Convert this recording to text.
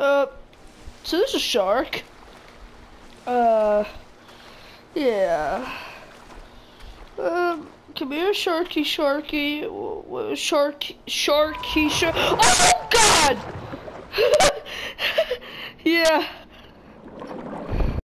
Uh, so there's a shark. Uh, yeah. Um, come here, Sharky, Sharky, Shark, Sharky, Shark. Oh my God! yeah.